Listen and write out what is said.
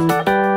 Thank you.